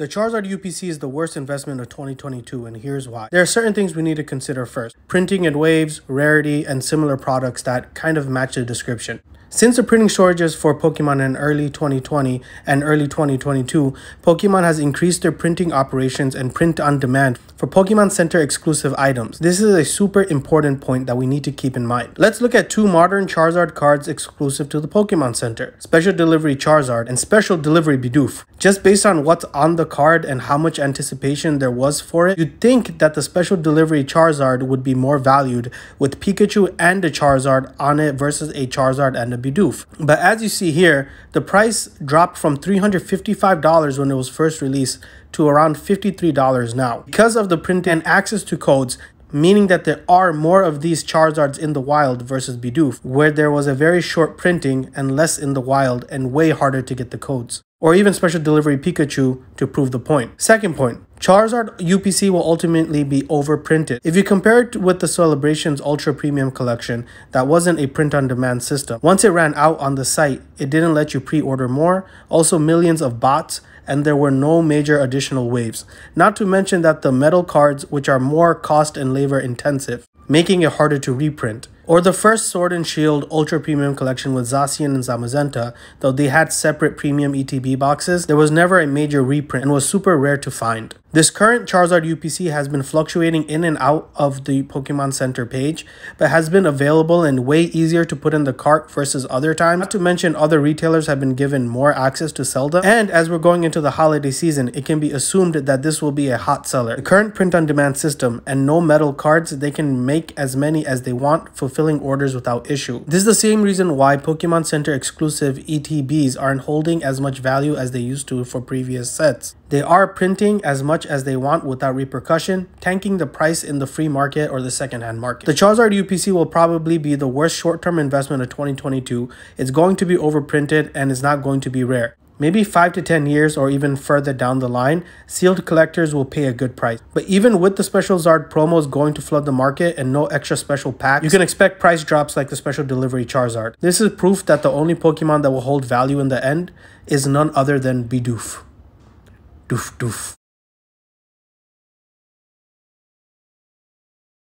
The Charizard UPC is the worst investment of 2022, and here's why. There are certain things we need to consider first printing and waves, rarity, and similar products that kind of match the description. Since the printing shortages for Pokemon in early 2020 and early 2022, Pokemon has increased their printing operations and print on demand for Pokemon Center exclusive items. This is a super important point that we need to keep in mind. Let's look at two modern Charizard cards exclusive to the Pokemon Center, Special Delivery Charizard and Special Delivery Bidoof. Just based on what's on the card and how much anticipation there was for it, you'd think that the Special Delivery Charizard would be more valued with Pikachu and the Charizard on it versus a Charizard and a Bidoof. But as you see here, the price dropped from $355 when it was first released to around $53 now. Because of the print and access to codes, meaning that there are more of these Charizards in the wild versus Bidoof, where there was a very short printing and less in the wild and way harder to get the codes. Or even Special Delivery Pikachu to prove the point. Second point, Charizard UPC will ultimately be overprinted. If you compare it with the Celebrations Ultra Premium Collection, that wasn't a print-on-demand system. Once it ran out on the site, it didn't let you pre-order more, also millions of bots, and there were no major additional waves. Not to mention that the metal cards, which are more cost and labor intensive, making it harder to reprint. Or the first Sword and Shield Ultra Premium collection with Zacian and Zamazenta, though they had separate premium ETB boxes, there was never a major reprint and was super rare to find. This current Charizard UPC has been fluctuating in and out of the Pokemon Center page, but has been available and way easier to put in the cart versus other times. Not to mention other retailers have been given more access to sell them. And as we're going into the holiday season, it can be assumed that this will be a hot seller. The current print-on-demand system and no metal cards, they can make as many as they want, fulfilling orders without issue. This is the same reason why Pokemon Center exclusive ETBs aren't holding as much value as they used to for previous sets. They are printing as much as they want without repercussion, tanking the price in the free market or the secondhand market. The Charizard UPC will probably be the worst short-term investment of 2022. It's going to be overprinted and is not going to be rare. Maybe 5 to 10 years or even further down the line, sealed collectors will pay a good price. But even with the special Zard promos going to flood the market and no extra special packs, you can expect price drops like the special delivery Charizard. This is proof that the only Pokemon that will hold value in the end is none other than Bidoof. Doof doof.